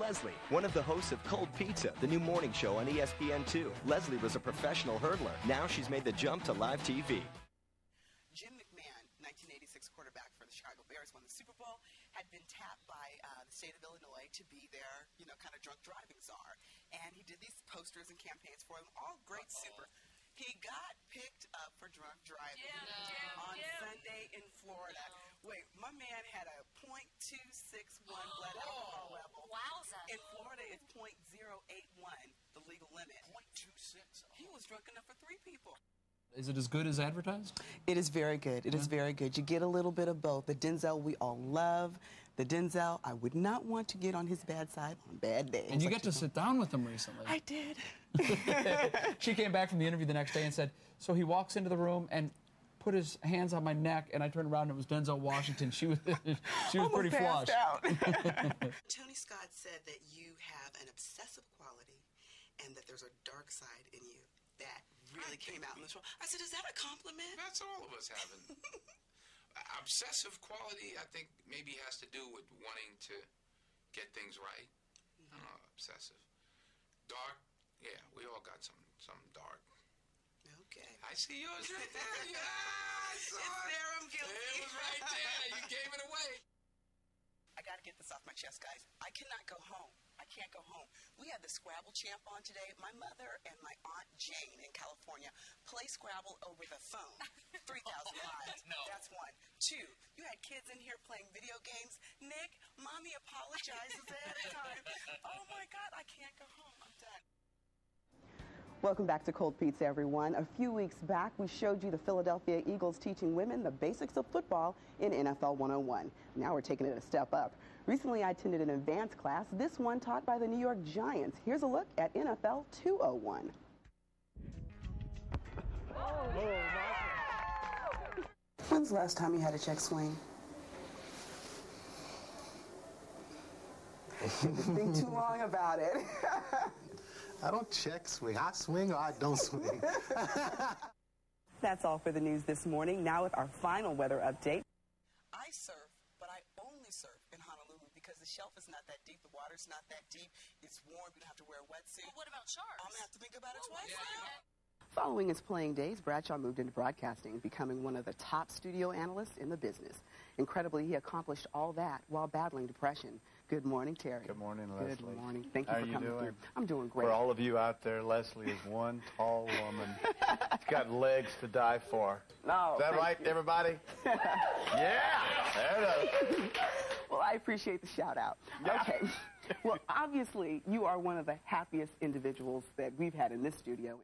Leslie, one of the hosts of Cold Pizza, the new morning show on E ESPN2. Leslie was a professional hurdler. Now she's made the jump to live TV. Jim McMahon, 1986 quarterback for the Chicago Bears, won the Super Bowl, had been tapped by uh, the state of Illinois to be their, you know, kind of drunk driving czar. And he did these posters and campaigns for them, all great super. He got picked up for drunk driving on Sunday in Florida. Wait, my man had a .261 blood alcohol level. Wowza. In Florida, it's .081, the legal limit. .26. He was drunk enough for three people. Is it as good as advertised? It is very good. It is very good. You get a little bit of both. The Denzel we all love. The Denzel I would not want to get on his bad side on bad days. And you Like got to sit down with him recently. I did. she came back from the interview the next day and said, so he walks into the room and put his hands on my neck, and I turned around and it was Denzel Washington. She was she was Almost pretty passed flushed. out. Tony Scott said that you have an obsessive quality and that there's a dark side in you that really came out in this role. I said, is that a compliment? That's all of us having. Obsessive quality, I think, maybe has to do with wanting to get things right. I don't know, obsessive. Dark, yeah, we all got some some dark. Okay. I see yours right there. Yeah, I saw It's it. there, I'm guilty. It was right there. You gave it away. I got to get this off my chest, guys. I cannot go home. I can't go home. We had the Scrabble champ on today. My mother and my aunt Jane in California play Scrabble over the phone. 3,000 lines. No. That's one. Two, you had kids in here playing video games. Nick, mommy apologizes ahead of time. Oh my God, I can't go home. I'm done. Welcome back to Cold Pizza, everyone. A few weeks back, we showed you the Philadelphia Eagles teaching women the basics of football in NFL 101. Now we're taking it a step up. Recently, I attended an advanced class, this one taught by the New York Giants. Here's a look at NFL 201. When's the last time you had a check swing? Didn't think too long about it. I don't check swing. I swing or I don't swing. That's all for the news this morning. Now with our final weather update. I surf, but I only surf in Honolulu because the shelf is not that deep, the water's not that deep, it's warm, you don't have to wear a wetsuit. What about sharks? I'm gonna have to think about it Well, twice. yeah. Following his playing days, Bradshaw moved into broadcasting, becoming one of the top studio analysts in the business. Incredibly, he accomplished all that while battling depression. Good morning, Terry. Good morning, Leslie. Good morning. Thank you How for you coming doing? I'm doing great. For all of you out there, Leslie is one tall woman. She's got legs to die for. No, oh, Is that right, you. everybody? yeah, there it is. Well, I appreciate the shout out. Okay. Well, obviously, you are one of the happiest individuals that we've had in this studio.